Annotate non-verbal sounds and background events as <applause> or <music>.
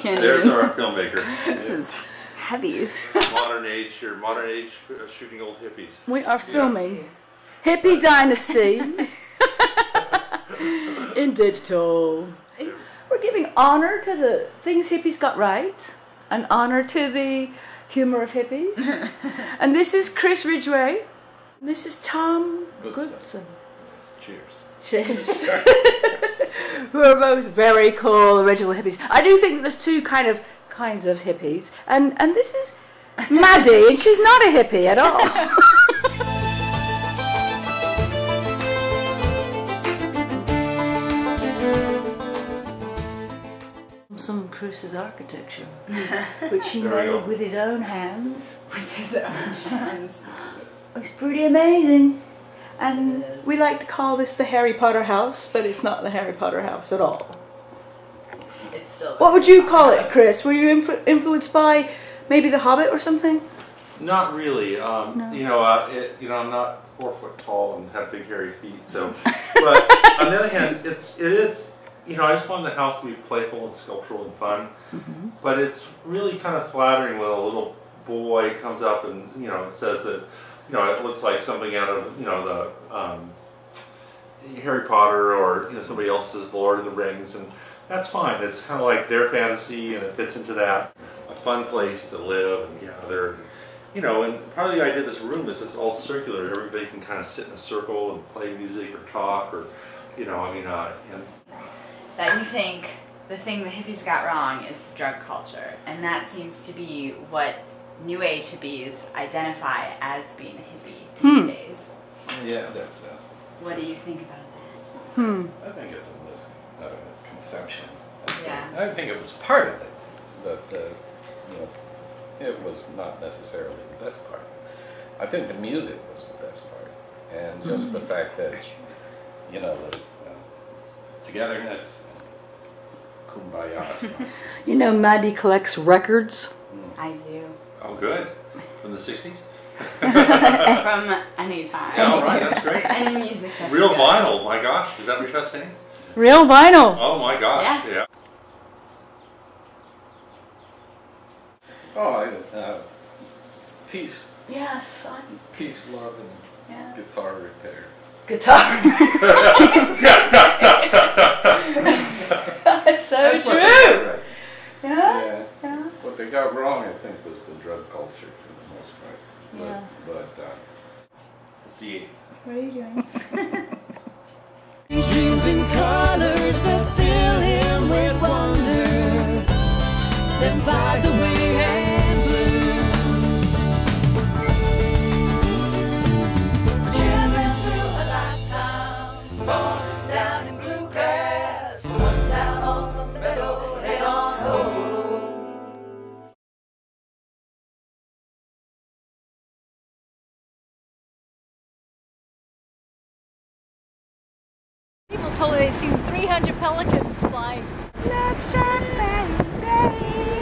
Can't There's even. our filmmaker. <laughs> This is heavy. modern age or modern age uh, shooting old hippies. We are filming Hippy Dynasty <laughs> in digital. We're giving honor to the things hippies got right, and honor to the humor of hippies. <laughs> and this is Chris Ridgway. This is Tom Goodson. Goodson. Cheers. Cheers. <laughs> Who are both very cool original hippies. I do think that there's two kind of kinds of hippies, and and this is Maddie, and she's not a hippie at all. <laughs> Some of Chris's architecture, <laughs> which he There we go. made with his own hands. with his own hands. It's pretty amazing. And we like to call this the Harry Potter house, but it's not the Harry Potter house at all. It's still. What would you call it, Chris? Were you influ- influenced by maybe The Hobbit or something? Not really. Um, No. You know, uh, it, you know, I'm not four foot tall and have big hairy feet. So, but on the other hand, it's it is. You know, I just wanted the house to be playful and sculptural and fun. But it's really kind of flattering when a little boy comes up and you know says that you know it looks like something out of you know the um, Harry Potter or you know somebody else's Lord of the Rings, and that's fine. It's kind of like their fantasy, and it fits into that. A fun place to live and gather. You know, and part of the idea of this room is it's all circular. Everybody can kind of sit in a circle and play music or talk, or you know, I mean, uh, and that you think the thing the hippies got wrong is the drug culture, and that seems to be what new age hippies identify as being a hippie these Hmm. days. Yeah, that's. Uh, What do you think about Hmm. I think it's a misconception. Yeah. I think it was part of it, but uh, you know, it was not necessarily the best part. I think the music was the best part, and just the fact that you know the uh, togetherness, and kumbaya. <laughs> You know, Maddie collects records. that? I do. Oh, good from the '60s. <laughs> From any time. Yeah, all right, that's great. Any music that's Real good. vinyl. My gosh, is that what you're saying? Real vinyl. Oh my gosh, Yeah. yeah. oh, I, uh, peace, Yes, I'm. peace, love, and Yeah. guitar repair. Guitar. <laughs> <laughs> That's so That's what they true. got right. Yeah. Yeah. Yeah. What they got wrong, I think, was the drug culture for the most part. But, Yeah. but uh, See. What are you doing? <laughs> Dreams and colors that fill him with wonder, then flies away Told me they've seen 300 pelicans flying. Love bang.